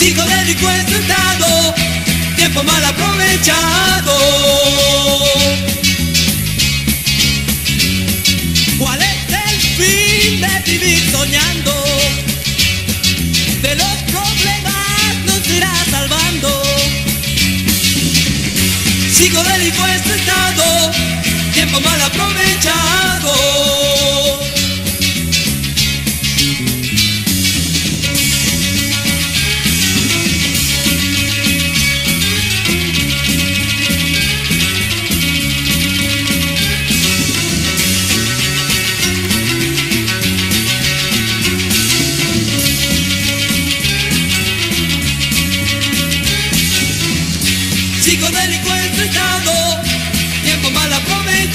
bélico estado, tiempo mal aprovechado. ¿Cuál es el fin de vivir soñando? De los problemas nos irá salvando. Sigo bélico estado, tiempo mal aprovechado. sigo delincuente tiempo mal aprovechado.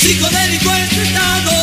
psicodélico es estado